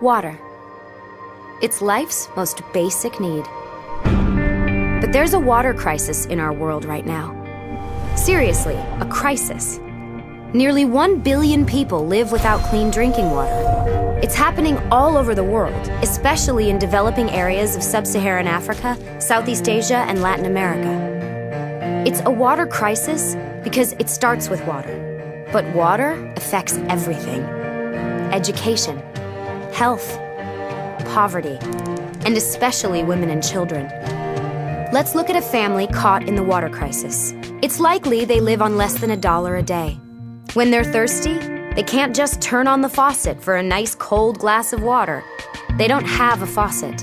Water. It's life's most basic need. But there's a water crisis in our world right now. Seriously, a crisis. Nearly 1 billion people live without clean drinking water. It's happening all over the world, especially in developing areas of sub Saharan Africa, Southeast Asia, and Latin America. It's a water crisis because it starts with water. But water affects everything education, health, poverty, and especially women and children. Let's look at a family caught in the water crisis. It's likely they live on less than a dollar a day. When they're thirsty, they can't just turn on the faucet for a nice cold glass of water. They don't have a faucet.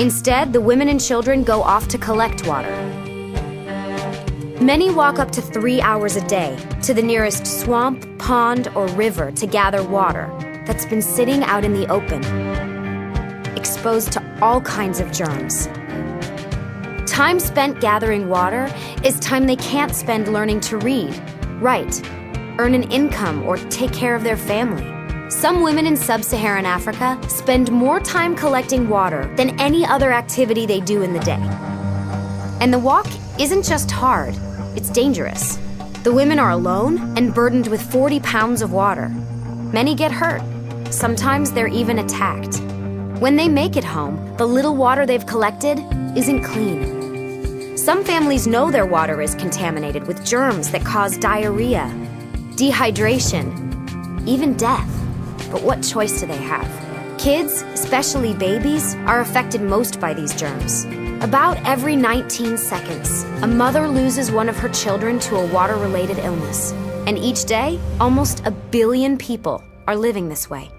Instead, the women and children go off to collect water. Many walk up to three hours a day to the nearest swamp, pond, or river to gather water that's been sitting out in the open, exposed to all kinds of germs. Time spent gathering water is time they can't spend learning to read write, Earn an income or take care of their family. Some women in sub Saharan Africa spend more time collecting water than any other activity they do in the day. And the walk isn't just hard, it's dangerous. The women are alone and burdened with 40 pounds of water. Many get hurt. Sometimes they're even attacked. When they make it home, the little water they've collected isn't clean. Some families know their water is contaminated with germs that cause diarrhea, dehydration, even death. But what choice do they have? Kids, especially babies, are affected most by these germs. About every 19 seconds, a mother loses one of her children to a water related illness. And each day, almost a billion people are living this way.